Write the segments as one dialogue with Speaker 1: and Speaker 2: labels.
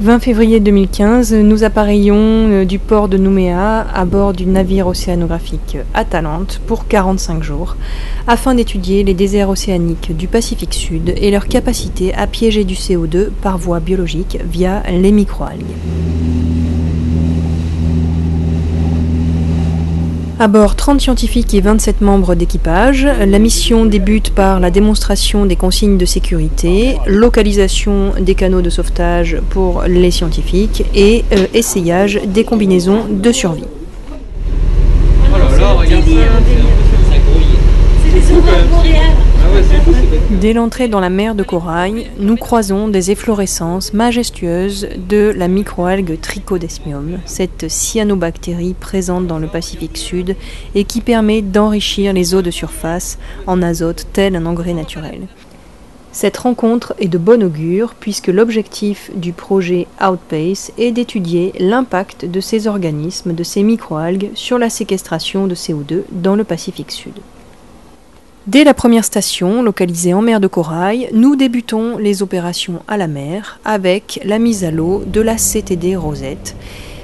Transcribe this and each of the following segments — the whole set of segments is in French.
Speaker 1: 20 février 2015, nous appareillons euh, du port de Nouméa à bord du navire océanographique Atalante pour 45 jours afin d'étudier les déserts océaniques du Pacifique Sud et leur capacité à piéger du CO2 par voie biologique via les microalgues. À bord, 30 scientifiques et 27 membres d'équipage. La mission débute par la démonstration des consignes de sécurité, localisation des canaux de sauvetage pour les scientifiques et euh, essayage des combinaisons de survie. Dès l'entrée dans la mer de corail, nous croisons des efflorescences majestueuses de la microalgue Trichodesmium, cette cyanobactérie présente dans le Pacifique Sud et qui permet d'enrichir les eaux de surface en azote tel un engrais naturel. Cette rencontre est de bon augure puisque l'objectif du projet Outpace est d'étudier l'impact de ces organismes, de ces microalgues, sur la séquestration de CO2 dans le Pacifique Sud. Dès la première station, localisée en mer de Corail, nous débutons les opérations à la mer avec la mise à l'eau de la CTD Rosette,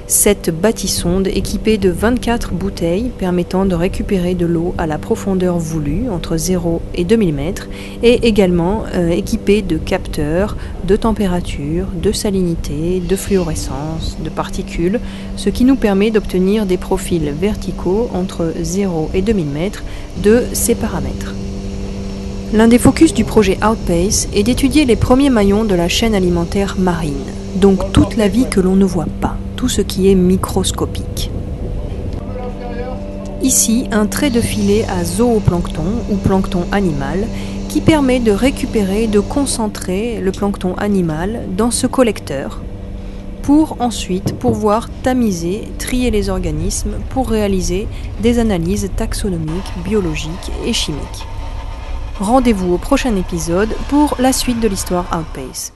Speaker 1: cette bâtissonde équipée de 24 bouteilles permettant de récupérer de l'eau à la profondeur voulue, entre 0 et 2000 mètres, et également euh, équipée de capteurs de température, de salinité, de fluorescence, de particules, ce qui nous permet d'obtenir des profils verticaux entre 0 et 2000 mètres de ces paramètres. L'un des focus du projet Outpace est d'étudier les premiers maillons de la chaîne alimentaire marine, donc toute la vie que l'on ne voit pas, tout ce qui est microscopique. Ici, un trait de filet à zooplancton ou plancton animal qui permet de récupérer et de concentrer le plancton animal dans ce collecteur pour ensuite pouvoir tamiser, trier les organismes pour réaliser des analyses taxonomiques, biologiques et chimiques. Rendez-vous au prochain épisode pour la suite de l'histoire Outpace.